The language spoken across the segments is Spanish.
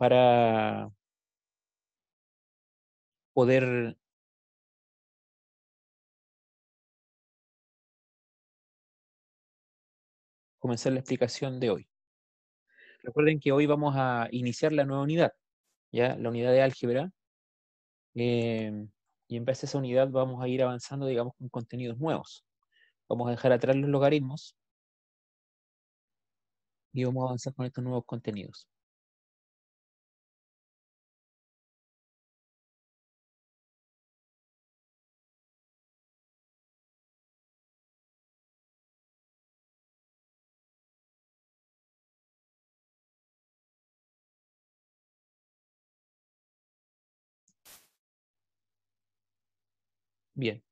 para poder comenzar la explicación de hoy. Recuerden que hoy vamos a iniciar la nueva unidad, ¿ya? La unidad de álgebra. Em, y en base a esa unidad vamos a ir avanzando, digamos, con contenidos nuevos. Vamos a dejar atrás los logaritmos y vamos a avanzar con estos nuevos contenidos. Bien.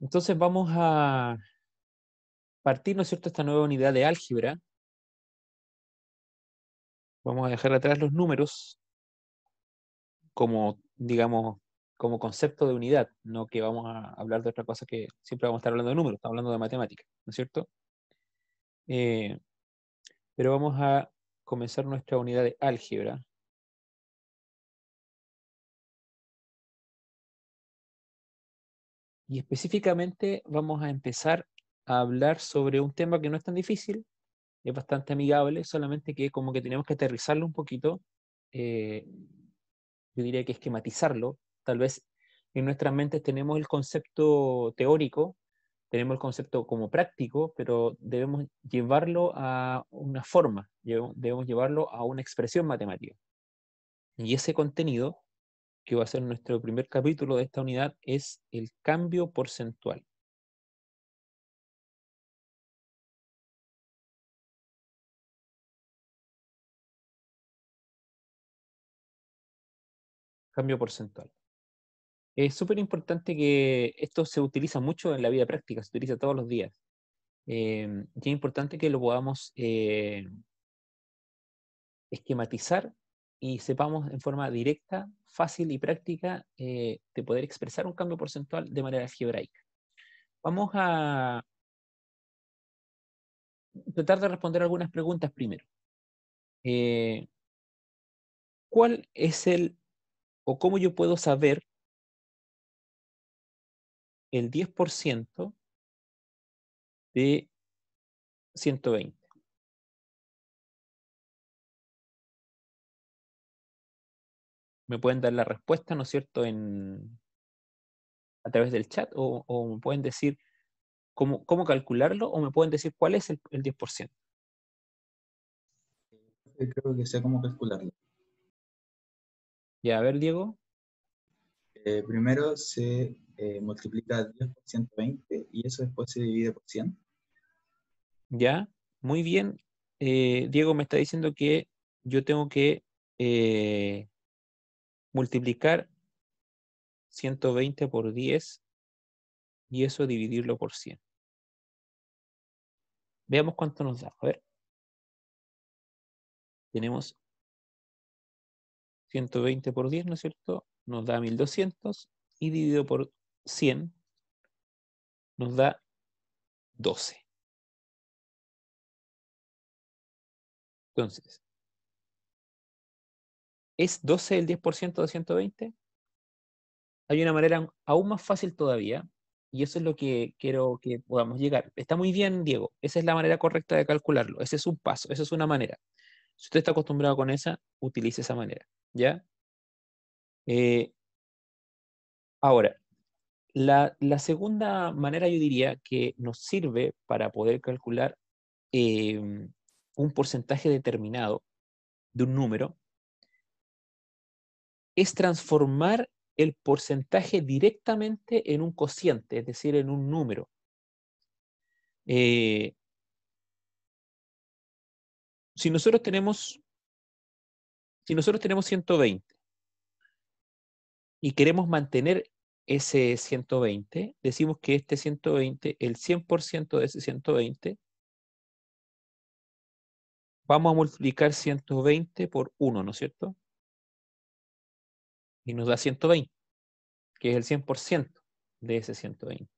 Entonces vamos a partir, ¿no es cierto?, esta nueva unidad de álgebra. Vamos a dejar atrás los números como, digamos, como concepto de unidad, no que vamos a hablar de otra cosa que siempre vamos a estar hablando de números, estamos hablando de matemática, ¿no es cierto? Eh, pero vamos a comenzar nuestra unidad de álgebra. Y específicamente vamos a empezar a hablar sobre un tema que no es tan difícil, es bastante amigable, solamente que como que tenemos que aterrizarlo un poquito, eh, yo diría que esquematizarlo, tal vez en nuestras mentes tenemos el concepto teórico, tenemos el concepto como práctico, pero debemos llevarlo a una forma, debemos llevarlo a una expresión matemática. Y ese contenido que va a ser nuestro primer capítulo de esta unidad, es el cambio porcentual. Cambio porcentual. Es súper importante que esto se utiliza mucho en la vida práctica, se utiliza todos los días. Eh, y es importante que lo podamos eh, esquematizar y sepamos en forma directa, fácil y práctica eh, de poder expresar un cambio porcentual de manera algebraica. Vamos a tratar de responder algunas preguntas primero. Eh, ¿Cuál es el, o cómo yo puedo saber el 10% de 120? Me pueden dar la respuesta, ¿no es cierto?, en, a través del chat, o, me pueden decir cómo, cómo, calcularlo, o me pueden decir cuál es el, 10%. Creo que sé cómo calcularlo. Ya, a ver, Diego. Eh, primero se eh, multiplica 10 por 120 y eso después se divide por 100. Ya, muy bien. Eh, Diego me está diciendo que yo tengo que multiplicar 120 por 10 y eso dividirlo por 100. Veamos cuánto nos da. A ver. Tenemos 120 por 10, ¿no es cierto? Nos da 1200 y dividido por 100 nos da 12. Entonces, ¿Es 12 el 10% de 120? Hay una manera aún más fácil todavía, y eso es lo que quiero que podamos llegar. Está muy bien, Diego. Esa es la manera correcta de calcularlo. Ese es un paso, esa es una manera. Si usted está acostumbrado con esa, utilice esa manera. ¿Ya? Eh, ahora, la, segunda manera yo diría que nos sirve para poder calcular em, un porcentaje determinado de un número es transformar el porcentaje directamente en un cociente, es decir, en un número. Eh, si nosotros tenemos si nosotros tenemos 120 y queremos mantener ese 120, decimos que este 120, el 100% de ese 120, vamos a multiplicar 120 por 1, ¿no es cierto? Y nos da 120, que es el 100% de ese 120.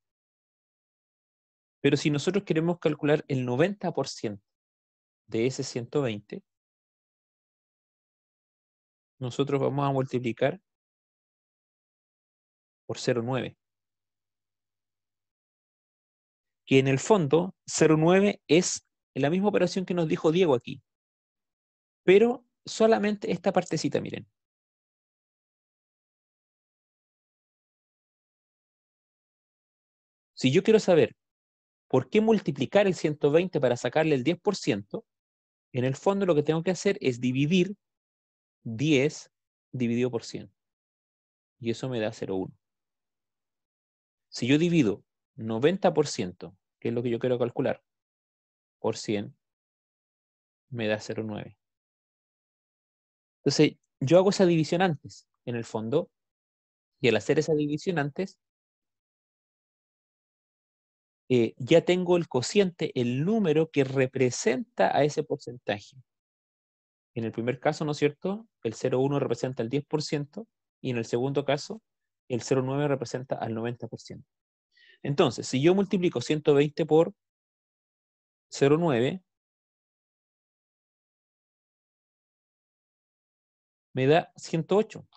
Pero si nosotros queremos calcular el 90% de ese 120, nosotros vamos a multiplicar por 0,9. Que en el fondo 0,9 es la misma operación que nos dijo Diego aquí. Pero solamente esta partecita, miren. Si yo quiero saber por qué multiplicar el 120 para sacarle el 10%, en el fondo lo que tengo que hacer es dividir 10 dividido por 100. Y eso me da 0,1. Si yo divido 90%, que es lo que yo quiero calcular, por 100, me da 0,9. Entonces, yo hago esa división antes, en el fondo, y al hacer esa división antes, eh, ya tengo el cociente, el número que representa a ese porcentaje. En el primer caso, ¿no es cierto? El 0,1 representa el 10% y en el segundo caso, el 0,9 representa al 90%. Entonces, si yo multiplico 120 por 0,9, me da 108.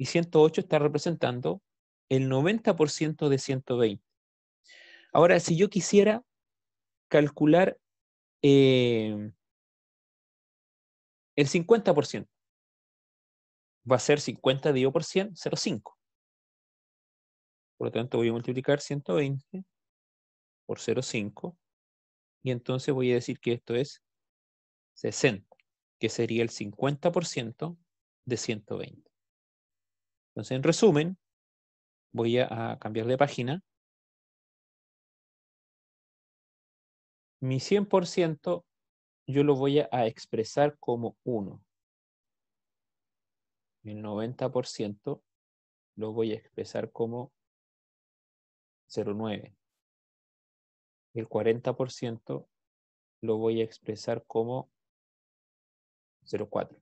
Y 108 está representando el 90% de 120. Ahora, si yo quisiera calcular eh, el 50%, va a ser 50 dividido por 100, 0,5. Por lo tanto, voy a multiplicar 120 por 0,5 y entonces voy a decir que esto es 60, que sería el 50% de 120. Entonces, en resumen, voy a, cambiar de página. Mi 100% yo lo voy a, expresar como 1. El 90% lo voy a expresar como 0,9. El 40% lo voy a expresar como 0,4.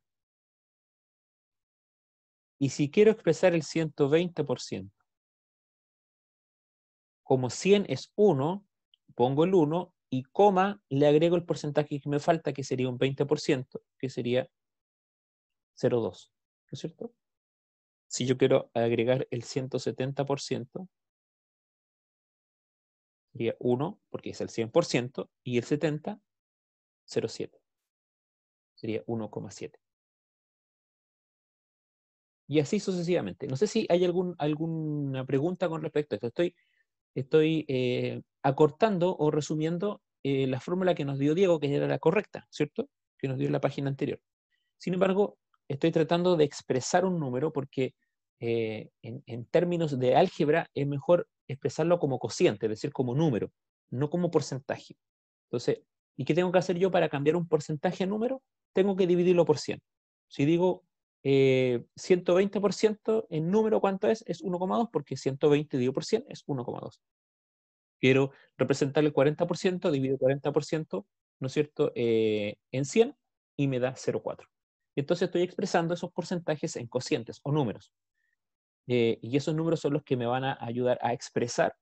Y si quiero expresar el 120%, como 100 es 1, pongo el 1 y coma, le agrego el porcentaje que me falta, que sería un 20%, que sería 0,2. ¿No es cierto? Si yo quiero agregar el 170%, sería 1, porque es el 100%, y el 70, 0,7. Sería 1,7 y así sucesivamente. No sé si hay algún, alguna pregunta con respecto a esto. Estoy, estoy eh, acortando o resumiendo eh, la fórmula que nos dio Diego, que era la correcta, ¿cierto? Que nos dio en la página anterior. Sin embargo, estoy tratando de expresar un número porque eh, en, en, términos de álgebra es mejor expresarlo como cociente, es decir, como número, no como porcentaje. Entonces, ¿y qué tengo que hacer yo para cambiar un porcentaje a número? Tengo que dividirlo por 100. Si digo 120% eh, en número, ¿cuánto es? Es 1,2 porque 120 dividido por 100 es 1,2. Quiero representar el 40%, divido 40%, ¿no es cierto?, eh, en 100 y me da 0,4. Entonces estoy expresando esos porcentajes en cocientes o números. Eh, y esos números son los que me van a ayudar a expresar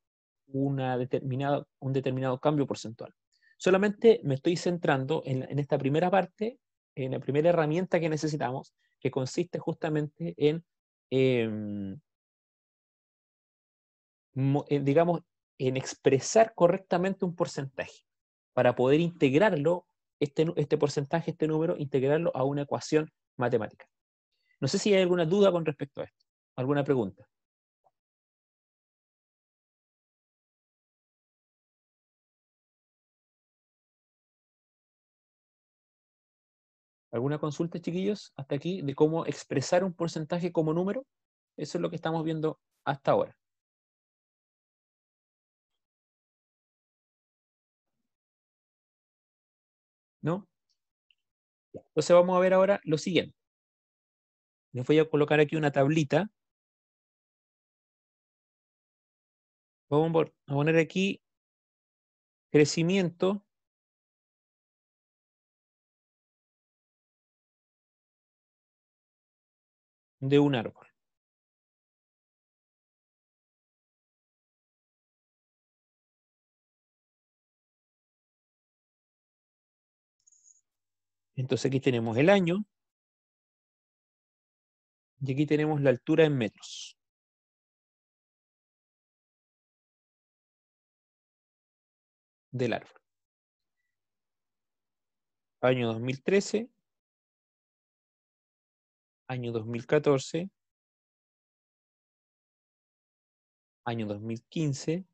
una determinada, un determinado cambio porcentual. Solamente me estoy centrando en, en esta primera parte, en la primera herramienta que necesitamos, que consiste justamente en, em, digamos, en expresar correctamente un porcentaje para poder integrarlo, este, este porcentaje, este número, integrarlo a una ecuación matemática. No sé si hay alguna duda con respecto a esto, alguna pregunta. ¿Alguna consulta, chiquillos, hasta aquí, de cómo expresar un porcentaje como número? Eso es lo que estamos viendo hasta ahora. ¿No? Entonces vamos a ver ahora lo siguiente. Les voy a colocar aquí una tablita. Vamos a poner aquí crecimiento de un árbol. Entonces aquí tenemos el año y aquí tenemos la altura en metros. del árbol. Año 2013, año 2014, año 2015,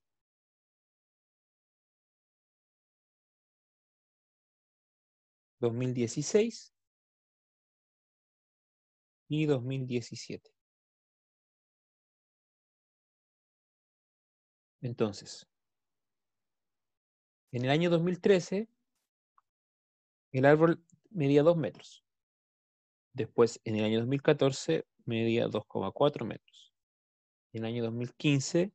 2016 y 2017. Entonces, en el año 2013, el árbol medía 2 metros. Después, en el año 2014, medía 2,4 metros. En el año 2015,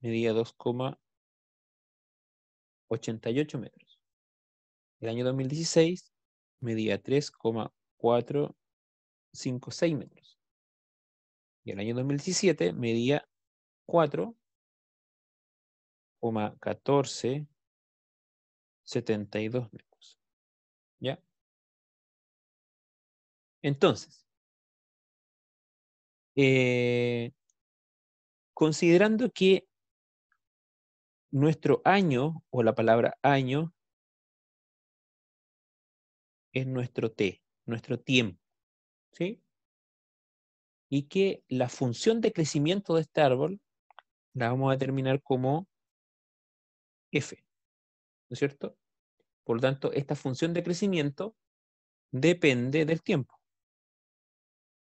medía 2,88 metros. El año 2016, medía 3,456 metros. Y el año 2017 medía 4,1472 metros. ¿Ya? Entonces, eh, considerando que nuestro año o la palabra año es nuestro T, nuestro tiempo, ¿sí? Y que la función de crecimiento de este árbol la vamos a determinar como F, ¿no es cierto? Por lo tanto, esta función de crecimiento depende del tiempo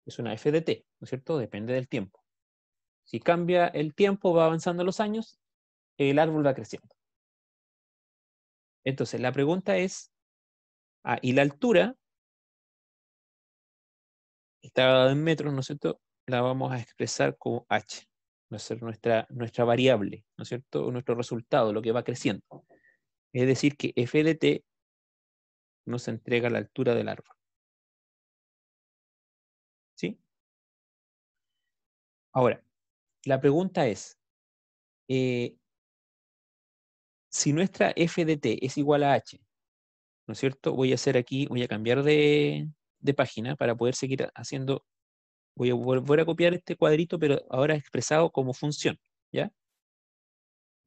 es una f de t, ¿no es cierto? Depende del tiempo. Si cambia el tiempo, va avanzando los años, el árbol va creciendo. Entonces, la pregunta es, ah, y la altura, está en metros, ¿no es cierto? La vamos a expresar como h, va a ser nuestra, nuestra variable, ¿no es cierto? Nuestro resultado, lo que va creciendo. Es decir, que f de t nos entrega la altura del árbol. Ahora, la pregunta es, eh, si nuestra f de t es igual a h, ¿no es cierto? Voy a hacer aquí, voy a cambiar de, de página para poder seguir haciendo, voy a volver a copiar este cuadrito, pero ahora expresado como función, ¿ya?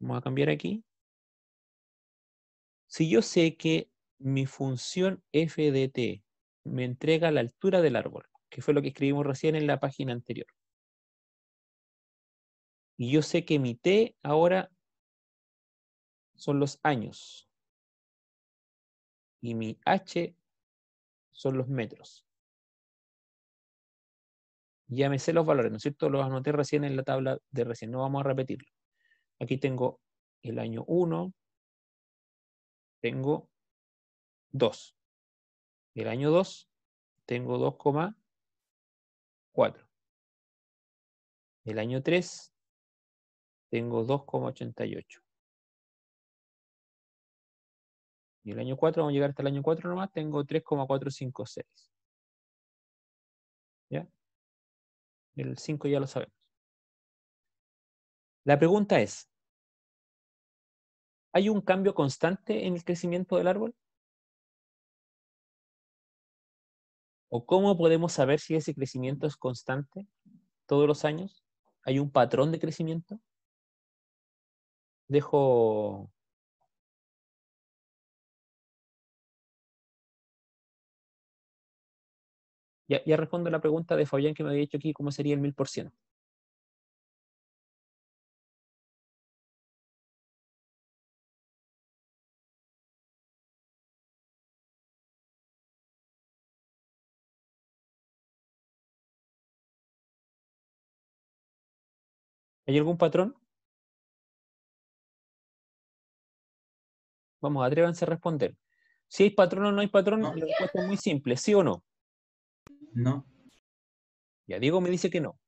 Vamos a cambiar aquí. Si yo sé que mi función f de t me entrega la altura del árbol, que fue lo que escribimos recién en la página anterior. Y yo sé que mi T ahora son los años. Y mi H son los metros. Ya me sé los valores, ¿no es cierto? Los anoté recién en la tabla de recién, no vamos a repetirlo. Aquí tengo el año 1, tengo 2. El año 2 tengo 2,4. El año 3 tengo 2,88. Y el año 4, vamos a llegar hasta el año 4 nomás, tengo 3,456. ¿Ya? El 5 ya lo sabemos. La pregunta es, ¿hay un cambio constante en el crecimiento del árbol? ¿O cómo podemos saber si ese crecimiento es constante todos los años? ¿Hay un patrón de crecimiento? Dejo Ya, respondo la pregunta de Fabián que me había hecho aquí, ¿cómo sería el mil por ciento? ¿Hay algún patrón? Vamos, atrévanse a responder. Si hay patrón o no hay patrón, la respuesta es muy simple, ¿sí o no? No. Ya, Diego me dice que no,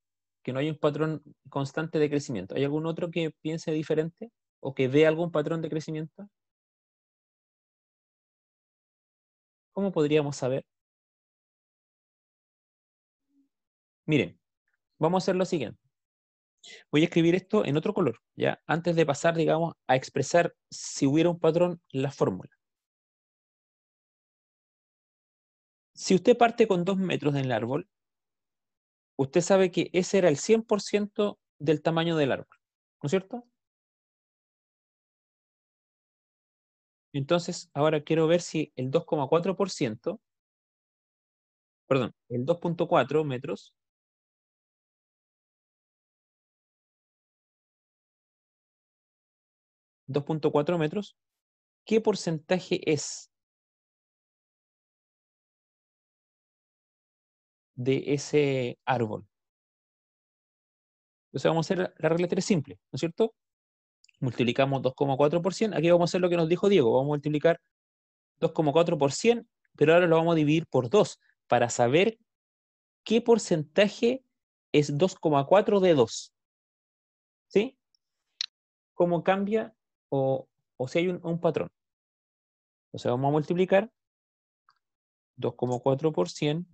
que no hay un patrón constante de crecimiento. ¿Hay algún otro que piense diferente o que vea algún patrón de crecimiento? ¿Cómo podríamos saber? Miren, vamos a hacer lo siguiente. Voy a escribir esto en otro color, ¿ya? Antes de pasar, digamos, a expresar si hubiera un patrón la fórmula. Si usted parte con dos metros del árbol, usted sabe que ese era el 100% del tamaño del árbol, ¿no es cierto? Entonces, ahora quiero ver si el 2,4%, perdón, el 2.4 metros, ¿2.4 metros? ¿Qué porcentaje es de ese árbol? Entonces vamos a hacer la regla 3 simple, ¿no es cierto? multiplicamos 2,4%. Aquí vamos a hacer lo que nos dijo Diego. Vamos a multiplicar 2,4%, pero ahora lo vamos a dividir por 2 para saber qué porcentaje es 2,4 de 2. ¿Sí? ¿Cómo cambia o, si hay un, un patrón? Sea, vamos a multiplicar 2,4%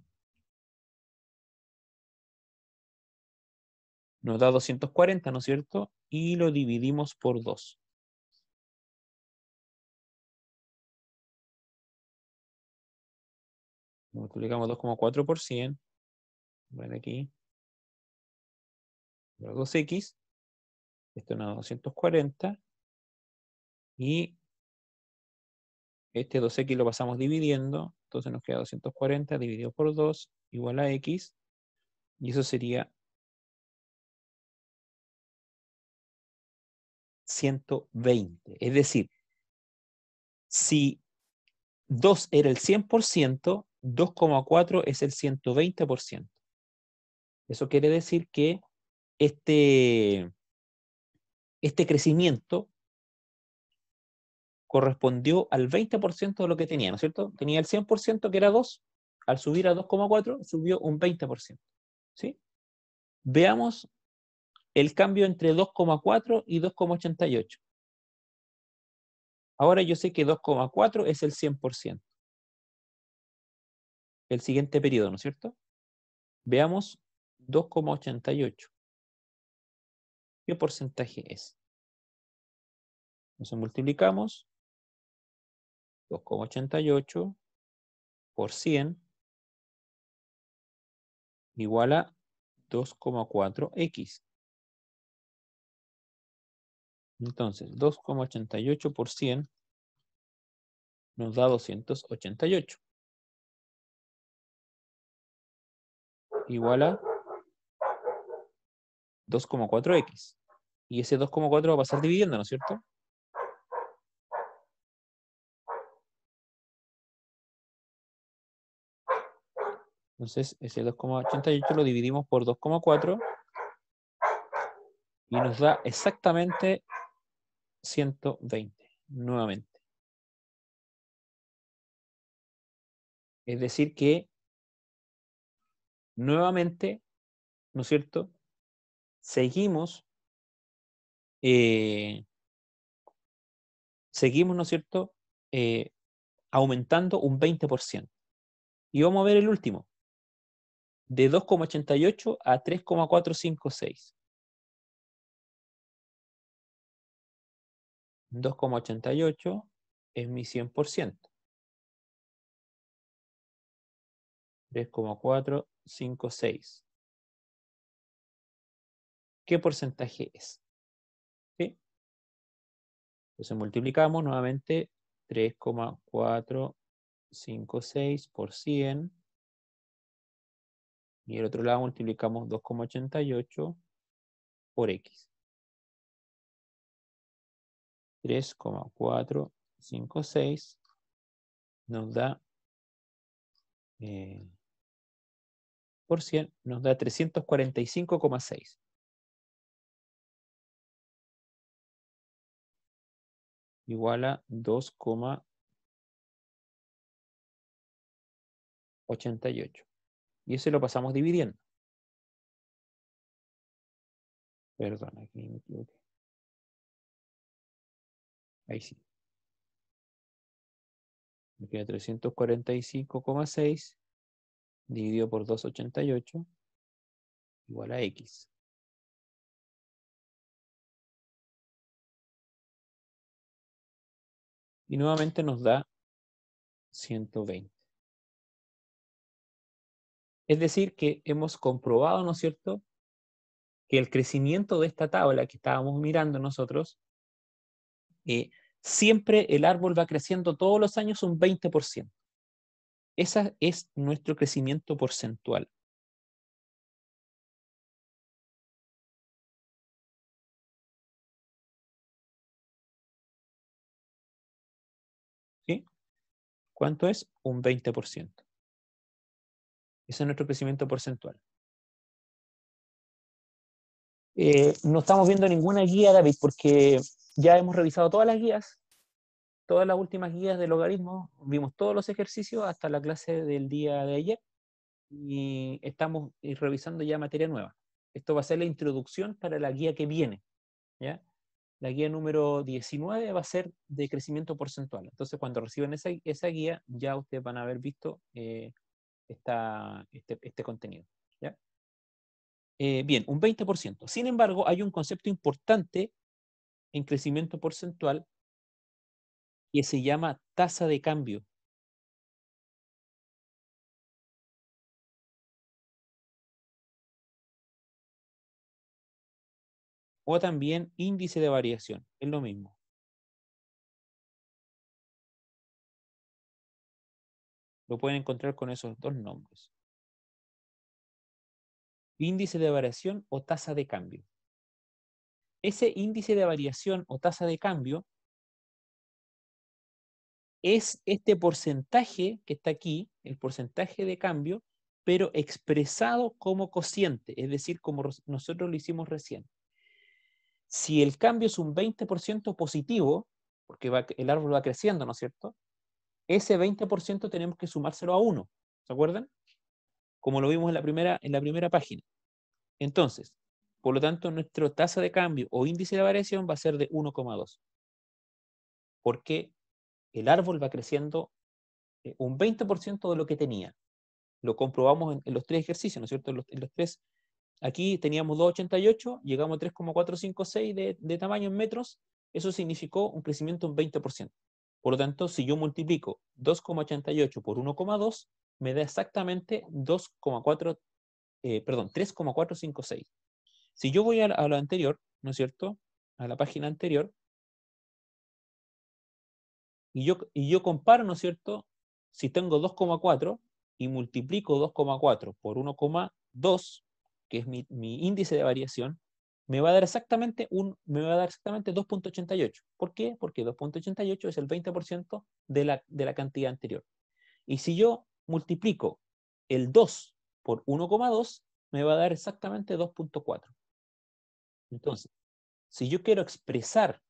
nos da 240, ¿no es cierto? Y lo dividimos por 2. Multiplicamos 2,4 por 100. Ven aquí. 2x. Esto nos da 240. Y este 2x lo pasamos dividiendo. Entonces nos queda 240 dividido por 2 igual a x. Y eso sería 120. Es decir, si 2 era el 100%, 2,4 es el 120%. Eso quiere decir que este, este crecimiento correspondió al 20% de lo que tenía, ¿no es cierto? Tenía el 100% que era 2, al subir a 2,4 subió un 20%. ¿sí? Veamos el cambio entre 2,4 y 2,88. Ahora yo sé que 2,4 es el 100%. El siguiente periodo, ¿no es cierto? Veamos 2,88. ¿Qué porcentaje es? Entonces multiplicamos 2,88 por 100 igual a 2,4x. Entonces, 2,88 por 100 nos da 288. Igual a 2,4x. Y ese 2,4 va a pasar dividiendo, ¿no es cierto? Entonces, ese 2,88 lo dividimos por 2,4 y nos da exactamente 120, nuevamente. Es decir que, nuevamente, ¿no es cierto? Seguimos, eh, seguimos, ¿no es cierto? Eh, aumentando un 20%. Y vamos a ver el último, de 2,88 a 3,456. 2,88 es mi 100%. 3,456. ¿Qué porcentaje es? ¿Sí? Entonces multiplicamos nuevamente 3,456 por 100. Y el otro lado multiplicamos 2,88 por X. 3,456 nos da eh, por 100 nos da 345,6. Igual a 2,88. Y eso lo pasamos dividiendo. Perdón, aquí me equivoqué. Ahí sí. Me queda 345,6 dividido por 288 igual a X. Y nuevamente nos da 120. Es decir, que hemos comprobado, ¿no es cierto?, que el crecimiento de esta tabla que estábamos mirando nosotros, eh, siempre el árbol va creciendo todos los años un 20%. Ese es nuestro crecimiento porcentual. ¿Cuánto es? Un 20%. Ese es nuestro crecimiento porcentual. Eh, no estamos viendo ninguna guía, David, porque ya hemos revisado todas las guías, todas las últimas guías de logaritmo, vimos todos los ejercicios hasta la clase del día de ayer y estamos revisando ya materia nueva. Esto va a ser la introducción para la guía que viene. ¿ya? La guía número 19 va a ser de crecimiento porcentual. Entonces, cuando reciban esa, esa guía, ya ustedes van a haber visto eh, esta, este, este contenido. Eh, bien, un 20%. Sin embargo, hay un concepto importante en crecimiento porcentual que se llama tasa de cambio. O también índice de variación, es lo mismo. Lo pueden encontrar con esos dos nombres índice de variación o tasa de cambio. Ese índice de variación o tasa de cambio es este porcentaje que está aquí, el porcentaje de cambio, pero expresado como cociente, es decir, como nosotros lo hicimos recién. Si el cambio es un 20% positivo, porque el árbol va creciendo, ¿no es cierto? Ese 20% tenemos que sumárselo a 1, ¿se acuerdan? como lo vimos en la primera, en la primera página. Entonces, por lo tanto, nuestra tasa de cambio o índice de variación va a ser de 1,2. Porque el árbol va creciendo eh, un 20% de lo que tenía. Lo comprobamos en, los tres ejercicios, ¿no es cierto? En los, tres. Aquí teníamos 2,88, llegamos a 3,456 de, de tamaño en metros. Eso significó un crecimiento un 20%. Por lo tanto, si yo multiplico 2,88 por 1,2, me da exactamente 2,4, eh, perdón, 3,456. Si yo voy a, lo anterior, ¿no es cierto? A la página anterior, y yo, y yo comparo, ¿no es cierto? Si tengo 2,4 y multiplico 2,4 por 1,2, que es mi, índice de variación, me va a dar exactamente un, me va a dar exactamente 2.88. ¿Por qué? Porque 2.88 es el 20% de la, de la cantidad anterior. Y si yo multiplico el 2 por 1,2, me va a dar exactamente 2.4. Entonces, si yo quiero expresar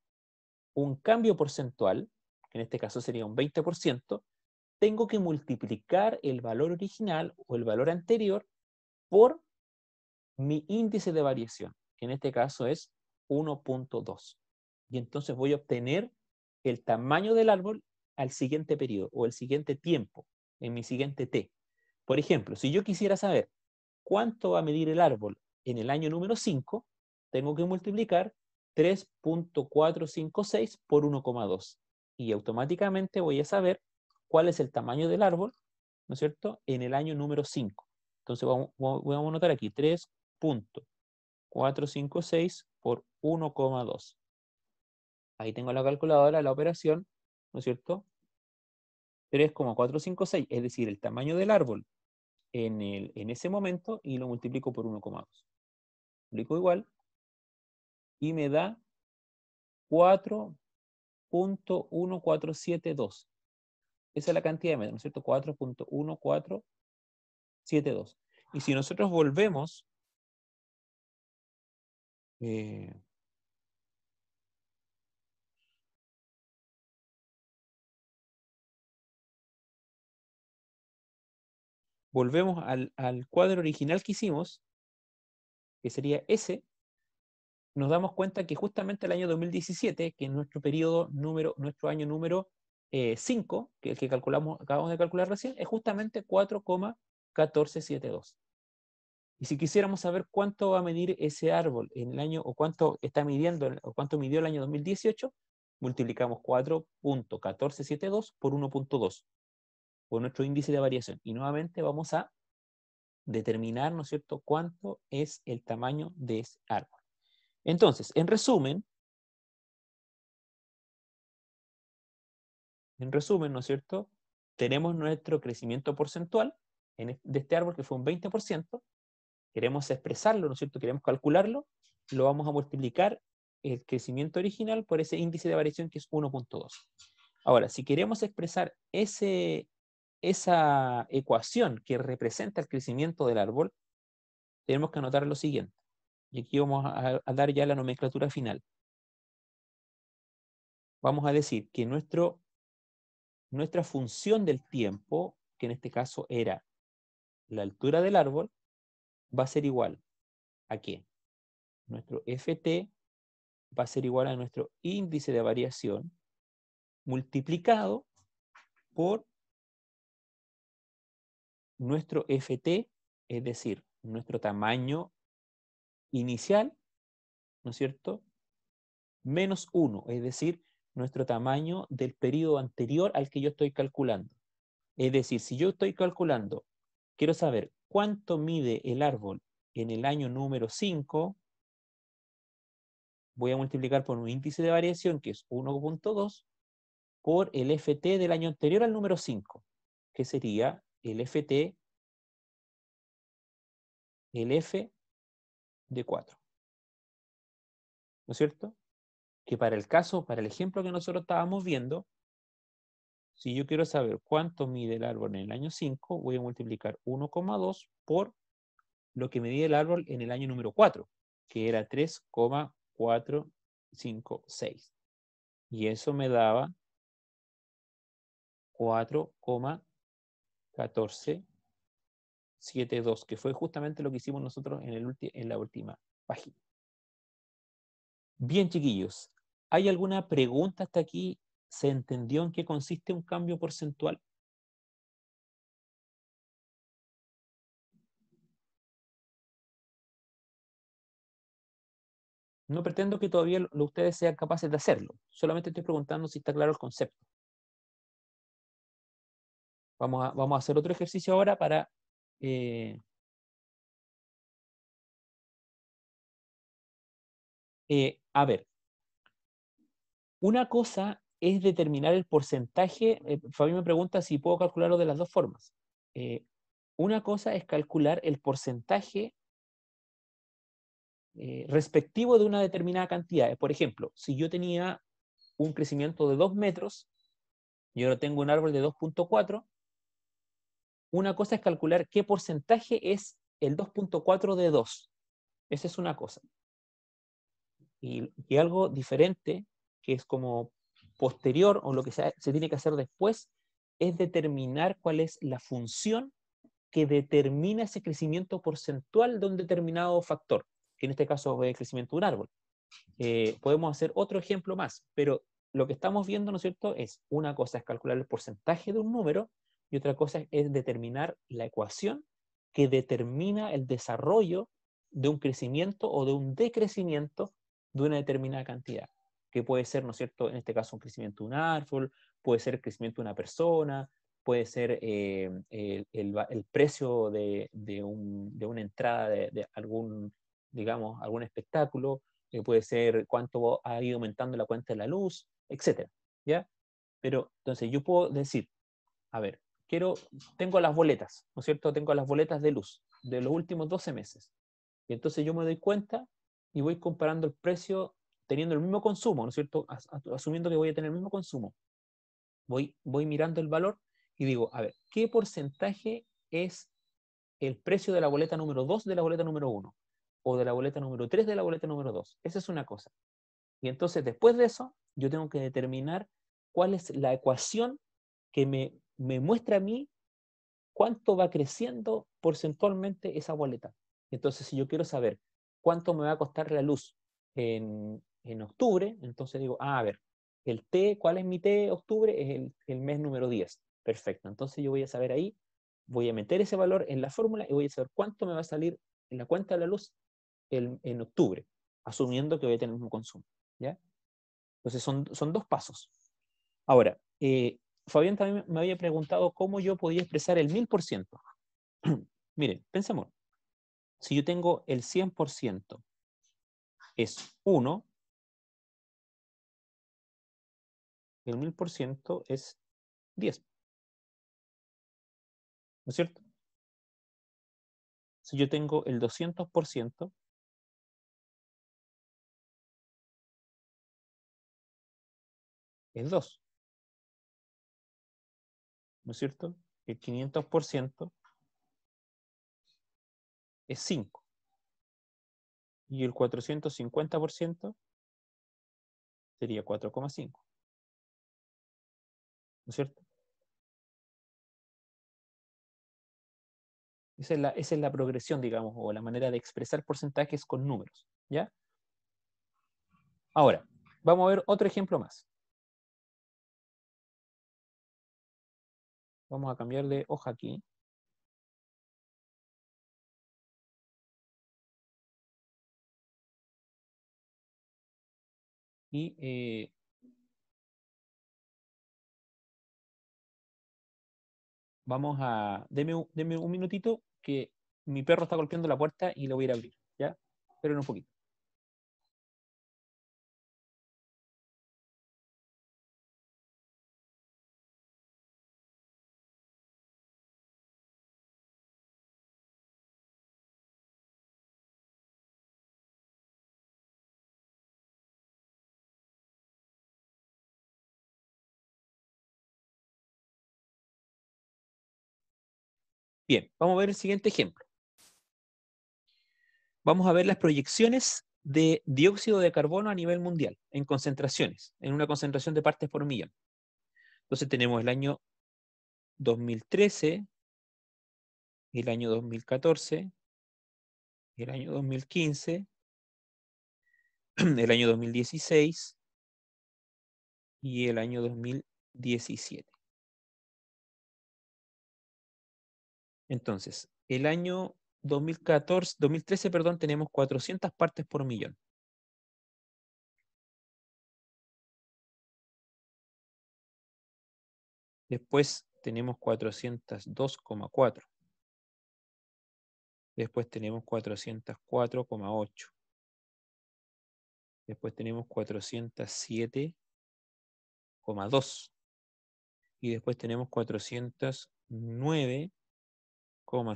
un cambio porcentual, que en este caso sería un 20%, tengo que multiplicar el valor original o el valor anterior por mi índice de variación, en este caso es 1.2. Y entonces voy a obtener el tamaño del árbol al siguiente periodo o el siguiente tiempo en mi siguiente T. Por ejemplo, si yo quisiera saber cuánto va a medir el árbol en el año número 5, tengo que multiplicar 3.456 por 1,2. Y automáticamente voy a saber cuál es el tamaño del árbol, ¿no es cierto?, en el año número 5. Entonces vamos, a anotar aquí 3.456 por 1,2. Ahí tengo la calculadora, la operación, ¿no es cierto? 3,456, es decir, el tamaño del árbol en, el, en ese momento y lo multiplico por 1,2. Multiplico igual y me da 4.1472. Esa es la cantidad de metros, ¿no es cierto? 4.1472. Y si nosotros volvemos eh, volvemos al, cuadro original que hicimos, que sería ese, nos damos cuenta que justamente el año 2017, que es nuestro periodo número, nuestro año número 5, eh, que el que calculamos, acabamos de calcular recién, es justamente 4,1472. Y si quisiéramos saber cuánto va a medir ese árbol en el año, o cuánto está midiendo, o cuánto midió el año 2018, multiplicamos 4.1472 por 1.2 por nuestro índice de variación. Y nuevamente vamos a determinar, ¿no es cierto?, cuánto es el tamaño de ese árbol. Entonces, en resumen, en resumen, ¿no es cierto?, tenemos nuestro crecimiento porcentual de este árbol que fue un 20%, queremos expresarlo, ¿no es cierto?, queremos calcularlo, lo vamos a multiplicar el crecimiento original por ese índice de variación que es 1.2. Ahora, si queremos expresar ese, esa ecuación que representa el crecimiento del árbol, tenemos que anotar lo siguiente. Y aquí vamos a, dar ya la nomenclatura final. Vamos a decir que nuestro, nuestra función del tiempo, que en este caso era la altura del árbol, va a ser igual a qué? Nuestro ft va a ser igual a nuestro índice de variación multiplicado por nuestro ft, es decir, nuestro tamaño inicial, ¿no es cierto? Menos 1, es decir, nuestro tamaño del periodo anterior al que yo estoy calculando. Es decir, si yo estoy calculando, quiero saber cuánto mide el árbol en el año número 5, voy a multiplicar por un índice de variación que es 1.2 por el FT del año anterior al número 5, que sería el FT, el F de 4. ¿No es cierto? Que para el caso, para el ejemplo que nosotros estábamos viendo, si yo quiero saber cuánto mide el árbol en el año 5, voy a multiplicar 1,2 por lo que medía el árbol en el año número 4, que era 3,456. Y eso me daba 4,1472, que fue justamente lo que hicimos nosotros en, el en la última página. Bien, chiquillos, ¿hay alguna pregunta hasta aquí? ¿Se entendió en qué consiste un cambio porcentual? No pretendo que todavía ustedes sean capaces de hacerlo. Solamente estoy preguntando si está claro el concepto. Vamos a, vamos a hacer otro ejercicio ahora para... Eh, eh, a ver, una cosa es determinar el porcentaje. Eh, Fabi me pregunta si puedo calcularlo de las dos formas. una cosa es calcular el porcentaje respectivo de una determinada cantidad. Por ejemplo, si yo tenía un crecimiento de 2 metros y ahora tengo un árbol de 2.4, una cosa es calcular qué porcentaje es el 2.4 de 2. Esa es una cosa. Y, algo diferente, que es como posterior o lo que se, tiene que hacer después, es determinar cuál es la función que determina ese crecimiento porcentual de un determinado factor, que en este caso es el crecimiento de un árbol. Eh, podemos hacer otro ejemplo más, pero lo que estamos viendo, ¿no es cierto?, es una cosa es calcular el porcentaje de un número y otra cosa es determinar la ecuación que determina el desarrollo de un crecimiento o de un decrecimiento de una determinada cantidad, que puede ser, ¿no es cierto?, en este caso un crecimiento de un árbol, puede ser el crecimiento de una persona, puede ser eh, el, precio de, una entrada de, algún, digamos, algún espectáculo, eh, puede ser cuánto ha ido aumentando la cuenta de la luz, etc. ¿ya? Pero entonces yo puedo decir, a ver, quiero, tengo las boletas, ¿no es cierto? Tengo las boletas de luz de los últimos 12 meses. Y entonces yo me doy cuenta y voy comparando el precio teniendo el mismo consumo, ¿no es cierto? Asumiendo que voy a tener el mismo consumo. Voy, voy mirando el valor y digo, a ver, ¿qué porcentaje es el precio de la boleta número 2 de la boleta número 1? O de la boleta número 3 de la boleta número 2. Esa es una cosa. Y entonces, después de eso, yo tengo que determinar cuál es la ecuación que me me muestra a mí cuánto va creciendo porcentualmente esa boleta. Entonces, si yo quiero saber cuánto me va a costar la luz en, octubre, entonces digo, ah, a ver, el T, ¿cuál es mi T octubre? Es el, mes número 10. Perfecto. Entonces yo voy a saber ahí, voy a meter ese valor en la fórmula y voy a saber cuánto me va a salir en la cuenta de la luz en octubre, asumiendo que voy a tener el mismo consumo. ¿ya? Entonces son, son dos pasos. Ahora, eh, Fabián también me había preguntado cómo yo podía expresar el 1000%. Miren, pensemos. Si yo tengo el 100% es 1, el 1000% es 10. ¿No es cierto? Si yo tengo el 200%, es 2. ¿No es cierto? El 500% es 5. Y el 450% sería 4,5. ¿No es cierto? Esa es, la, esa es la progresión, digamos, o la manera de expresar porcentajes con números. ¿Ya? Ahora, vamos a ver otro ejemplo más. Vamos a cambiar de hoja aquí. Y eh, vamos a... Deme un, deme un minutito que mi perro está golpeando la puerta y lo voy a ir a abrir. ¿Ya? Esperen un poquito. Bien, vamos a ver el siguiente ejemplo. Vamos a ver las proyecciones de dióxido de carbono a nivel mundial, en concentraciones, en una concentración de partes por millón. Entonces tenemos el año 2013, el año 2014, el año 2015, el año 2016 y el año 2017. Entonces, el año 2014, 2013, perdón, tenemos 400 partes por millón. Después tenemos 402,4. Después tenemos 404,8. Después tenemos 407,2. Y después tenemos 409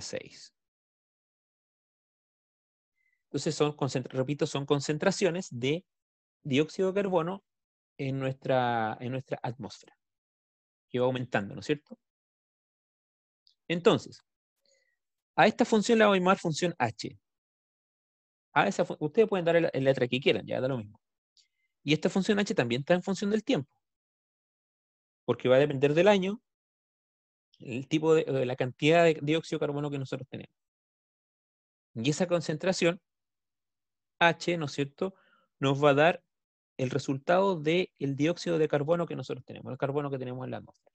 6. Entonces, son, repito, son concentraciones de dióxido de carbono en nuestra, en nuestra atmósfera, que va aumentando, ¿no es cierto? Entonces, a esta función la voy a llamar función h. A esa, ustedes pueden dar la, letra que quieran, ya da lo mismo. Y esta función h también está en función del tiempo, porque va a depender del año el tipo de, la cantidad de dióxido de carbono que nosotros tenemos. Y esa concentración, H, ¿no es cierto?, nos va a dar el resultado del dióxido de carbono que nosotros tenemos, el carbono que tenemos en la atmósfera.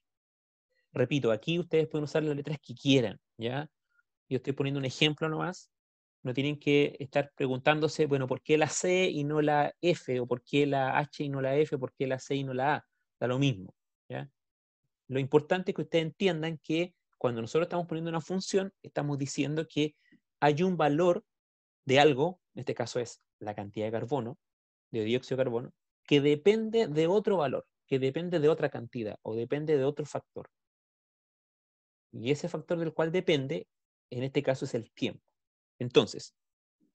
Repito, aquí ustedes pueden usar las letras que quieran, ¿ya? Yo estoy poniendo un ejemplo nomás. No tienen que estar preguntándose, bueno, ¿por qué la C y no la F? ¿O por qué la H y no la F? ¿Por qué la C y no la A? Da lo mismo. Lo importante es que ustedes entiendan que cuando nosotros estamos poniendo una función, estamos diciendo que hay un valor de algo, en este caso es la cantidad de carbono, de dióxido de carbono, que depende de otro valor, que depende de otra cantidad o depende de otro factor. Y ese factor del cual depende, en este caso, es el tiempo. Entonces,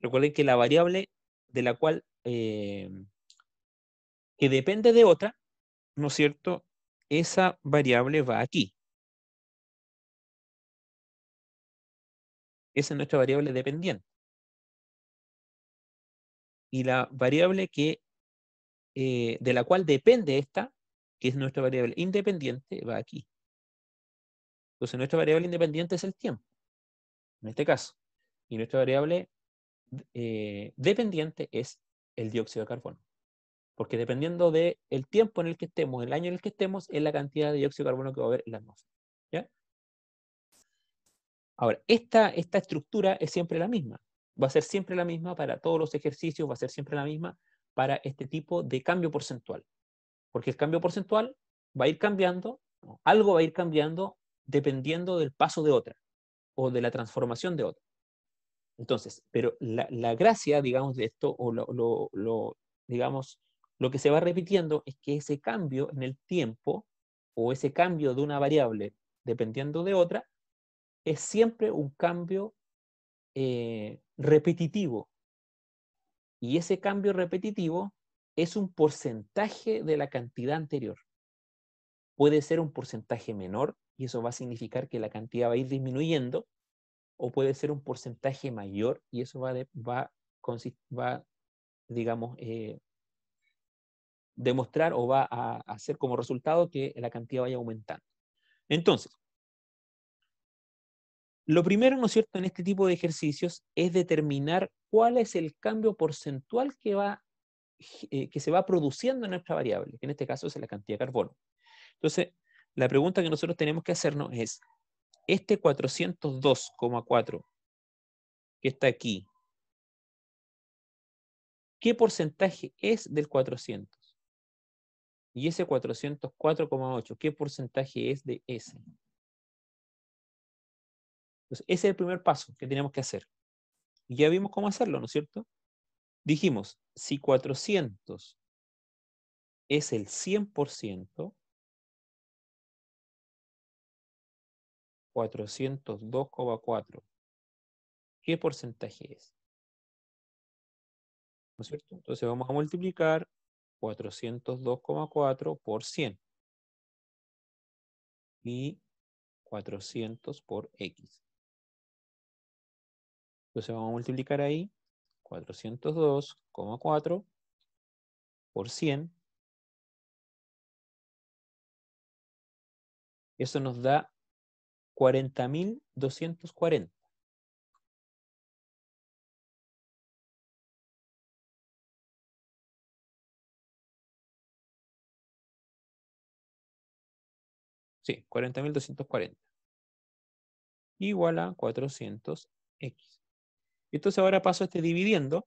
recuerden que la variable de la cual, eh, que depende de otra, ¿no es cierto? Esa variable va aquí. Esa es nuestra variable dependiente. Y la variable que, eh, de la cual depende esta, que es nuestra variable independiente, va aquí. Entonces nuestra variable independiente es el tiempo, en este caso. Y nuestra variable eh, dependiente es el dióxido de carbono. Porque dependiendo del el tiempo en el que estemos, el año en el que estemos, es la cantidad de dióxido de carbono que va a haber en la atmósfera. Ahora, esta, esta estructura es siempre la misma. Va a ser siempre la misma para todos los ejercicios, va a ser siempre la misma para este tipo de cambio porcentual. Porque el cambio porcentual va a ir cambiando, algo va a ir cambiando dependiendo del paso de otra. o de la transformación de otra. Entonces, pero la, gracia, digamos, de esto, o lo, digamos, lo que se va repitiendo es que ese cambio en el tiempo, o ese cambio de una variable dependiendo de otra, es siempre un cambio eh, repetitivo. Y ese cambio repetitivo es un porcentaje de la cantidad anterior. Puede ser un porcentaje menor, y eso va a significar que la cantidad va a ir disminuyendo, o puede ser un porcentaje mayor y eso va, va, va digamos, eh, demostrar o va a hacer como resultado que la cantidad vaya aumentando. Entonces, lo primero, ¿no es cierto?, en este tipo de ejercicios es determinar cuál es el cambio porcentual que, va, eh, que se va produciendo en nuestra variable, que en este caso es la cantidad de carbono. Entonces, la pregunta que nosotros tenemos que hacernos es, este 402,4 que está aquí, ¿qué porcentaje es del 400? Y ese 404,8, ¿qué porcentaje es de ese? Entonces, ese es el primer paso que tenemos que hacer. Y ya vimos cómo hacerlo, ¿no es cierto? Dijimos, si 400 es el 100%, 402,4. ¿Qué porcentaje es? ¿No es cierto? Entonces vamos a multiplicar 402,4 por 100. Y 400 por X. Entonces vamos a multiplicar ahí 402,4 por 100. Eso nos da 40.240. Sí, 40.240. Igual a 400x. Entonces ahora paso este dividiendo.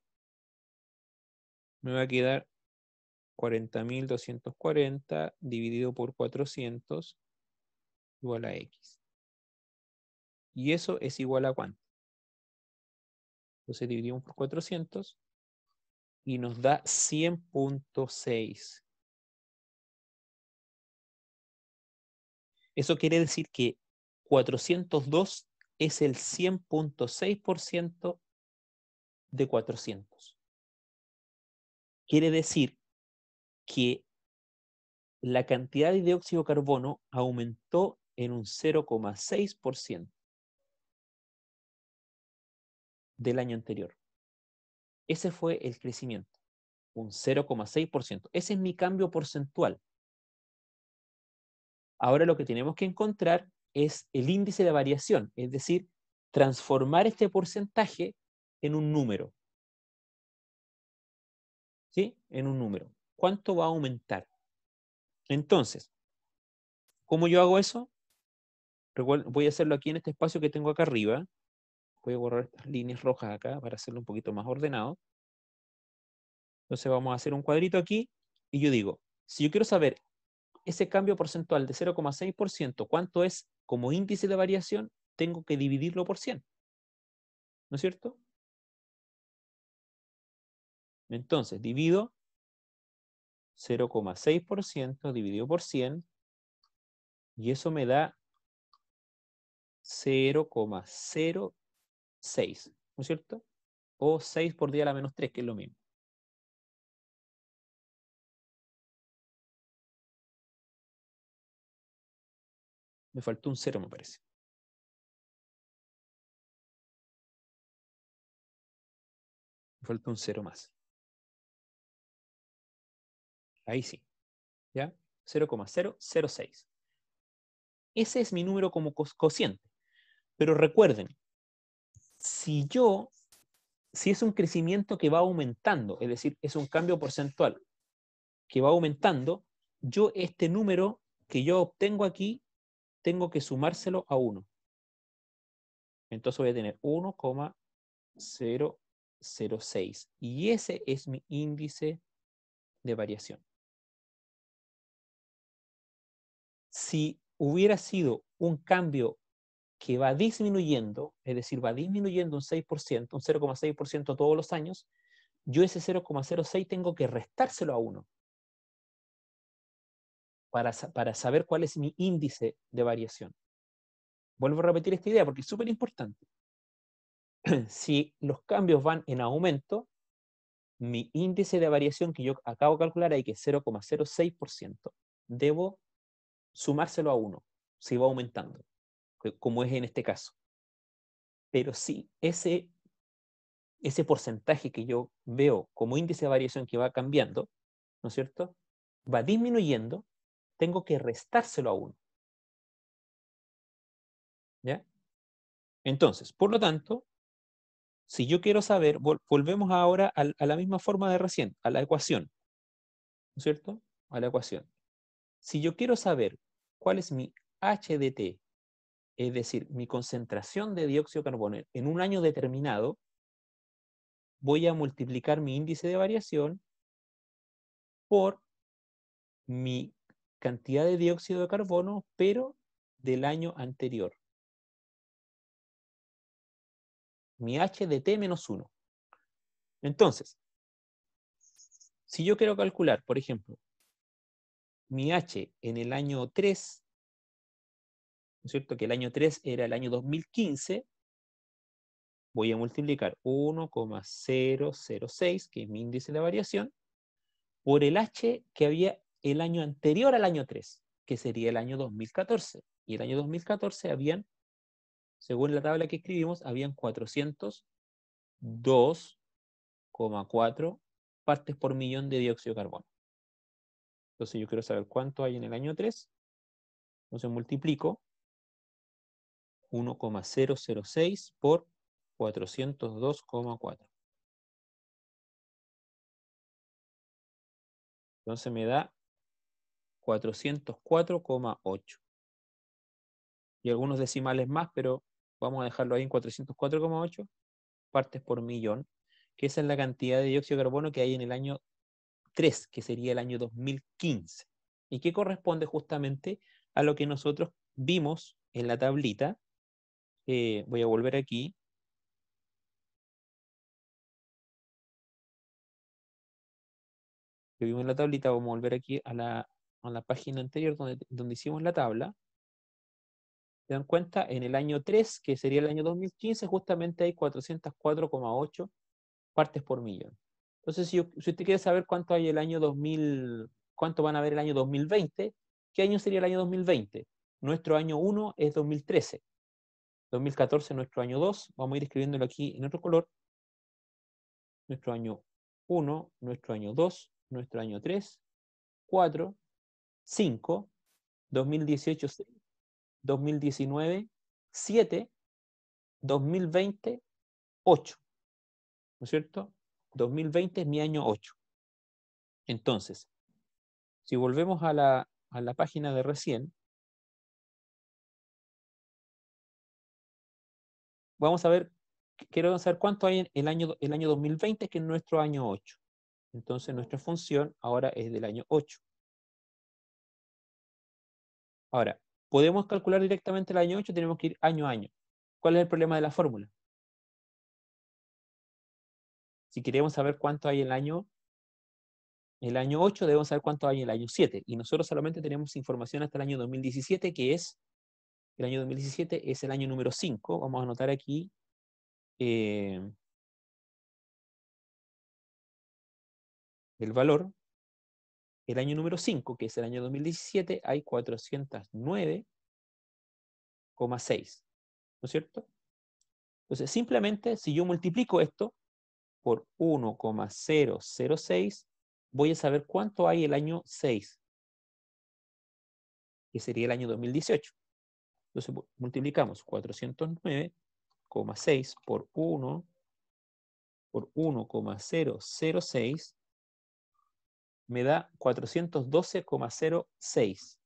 Me va a quedar 40.240 dividido por 400 igual a x. Y eso es igual a cuánto. Entonces dividimos por 400 y nos da 100.6. Eso quiere decir que 402 es el 100.6% de 400. Quiere decir que la cantidad de dióxido de carbono aumentó en un 0,6% del año anterior. Ese fue el crecimiento, un 0,6%. Ese es mi cambio porcentual. Ahora lo que tenemos que encontrar es el índice de variación, es decir, transformar este porcentaje en un número. ¿Sí? En un número. ¿Cuánto va a aumentar? Entonces, ¿cómo yo hago eso? Voy a hacerlo aquí en este espacio que tengo acá arriba. Voy a borrar estas líneas rojas acá para hacerlo un poquito más ordenado. Entonces vamos a hacer un cuadrito aquí y yo digo, si yo quiero saber ese cambio porcentual de 0,6%, ¿cuánto es como índice de variación? Tengo que dividirlo por 100. ¿No es cierto? Entonces, divido 0,6% dividido por 100 y eso me da 0,0 6, ¿no es cierto? O 6 por 10 a la menos 3, que es lo mismo. Me faltó un 0, me parece. Me faltó un 0 más. Ahí sí. ¿Ya? 0,006. Ese es mi número como cociente. Pero recuerden, si yo, si es un crecimiento que va aumentando, es decir, es un cambio porcentual que va aumentando, yo este número que yo obtengo aquí, tengo que sumárselo a 1. Entonces voy a tener 1,006. Y ese es mi índice de variación. Si hubiera sido un cambio que va disminuyendo, es decir, va disminuyendo un 6%, un 0,6% todos los años, yo ese 0,06 tengo que restárselo a 1 para, para saber cuál es mi índice de variación. Vuelvo a repetir esta idea porque es súper importante. si los cambios van en aumento, mi índice de variación que yo acabo de calcular ahí, que es 0,06%, debo sumárselo a 1, si va aumentando, como es en este caso. Pero si ese, ese porcentaje que yo veo como índice de variación que va cambiando, ¿no es cierto? Va disminuyendo, tengo que restárselo a 1. ¿Ya? Entonces, por lo tanto, si yo quiero saber, volvemos ahora a, la misma forma de recién, a la ecuación, ¿no es cierto? A la ecuación. Si yo quiero saber cuál es mi HDT, es decir, mi concentración de dióxido de carbono en un año determinado, voy a multiplicar mi índice de variación por mi cantidad de dióxido de carbono, pero del año anterior. mi h de t menos 1. Entonces, si yo quiero calcular, por ejemplo, mi h en el año 3, ¿no es cierto? Que el año 3 era el año 2015, voy a multiplicar 1,006, que es mi índice de variación, por el h que había el año anterior al año 3, que sería el año 2014. Y el año 2014 habían según la tabla que escribimos, habían 402,4 partes por millón de dióxido de carbono. Entonces yo quiero saber cuánto hay en el año 3. Entonces multiplico 1,006 por 402,4. Entonces me da 404,8 y algunos decimales más, pero vamos a dejarlo ahí en 404,8 partes por millón, que esa es la cantidad de dióxido de carbono que hay en el año 3, que sería el año 2015, y que corresponde justamente a lo que nosotros vimos en la tablita. Eh, voy a volver aquí. Que vimos en la tablita, vamos a volver aquí a la, a la página anterior donde, donde hicimos la tabla se dan cuenta, en el año 3, que sería el año 2015, justamente hay 404,8 partes por millón. Entonces, si, usted quiere saber cuánto hay el año 2000, cuánto van a haber el año 2020, ¿qué año sería el año 2020? Nuestro año 1 es 2013. 2014 nuestro año 2, vamos a ir escribiéndolo aquí en otro color. Nuestro año 1, nuestro año 2, nuestro año 3, 4, 5, 2018 2019, 7, 2020, 8. ¿No es cierto? 2020 es mi año 8. Entonces, si volvemos a la, a la página de recién, vamos a ver, quiero saber cuánto hay en el año, el año 2020, que es nuestro año 8. Entonces, nuestra función ahora es del año 8. Ahora, ¿Podemos calcular directamente el año 8 tenemos que ir año a año? ¿Cuál es el problema de la fórmula? Si queremos saber cuánto hay en el año, el año 8, debemos saber cuánto hay en el año 7. Y nosotros solamente tenemos información hasta el año 2017, que es, el año 2017 es el año número 5. Vamos a anotar aquí eh, el valor el año número 5, que es el año 2017, hay 409,6. ¿No es cierto? Entonces, simplemente, si yo multiplico esto por 1,006, voy a saber cuánto hay el año 6, que sería el año 2018. Entonces, multiplicamos 409,6 por 1 por 1,006 me da 412,06.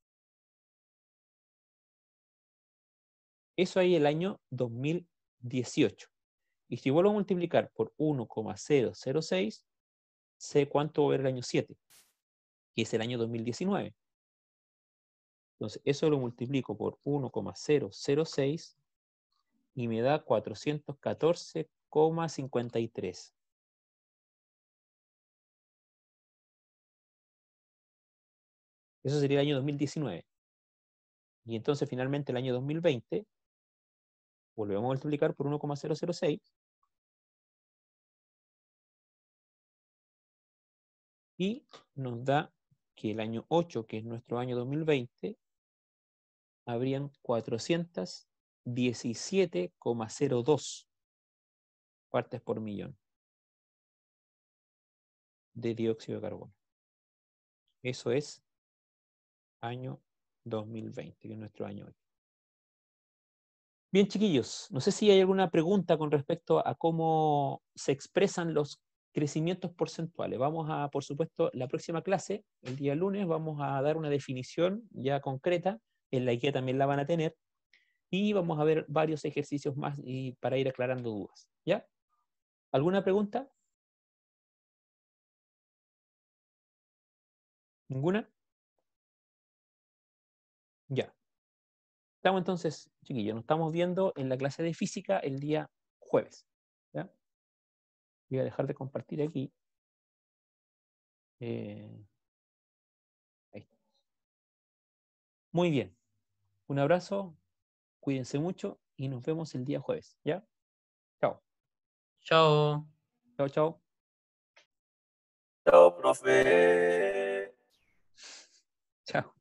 Eso ahí el año 2018. Y si vuelvo a multiplicar por 1,006, sé cuánto va a haber el año 7, que es el año 2019. Entonces, eso lo multiplico por 1,006 y me da 414,53. Eso sería el año 2019. Y entonces finalmente el año 2020 volvemos a multiplicar por 1,006 y nos da que el año 8, que es nuestro año 2020, habrían 417,02 partes por millón de dióxido de carbono. Eso es año 2020, que es nuestro año 8. Bien, chiquillos, no sé si hay alguna pregunta con respecto a cómo se expresan los crecimientos porcentuales. Vamos a, por supuesto, la próxima clase, el día lunes, vamos a dar una definición ya concreta, en la que también la van a tener, y vamos a ver varios ejercicios más y para ir aclarando dudas. ¿Ya? ¿Alguna pregunta? ¿Ninguna? Estamos entonces, chiquillos, nos estamos viendo en la clase de física el día jueves. ¿ya? Voy a dejar de compartir aquí. Eh, ahí Muy bien. Un abrazo, cuídense mucho y nos vemos el día jueves. ¿Ya? Chao. Chao. Chao, chao. Chao, profe. Chao.